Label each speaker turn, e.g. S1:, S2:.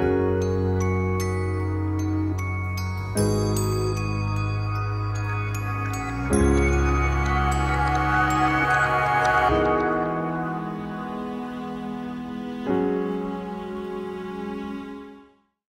S1: you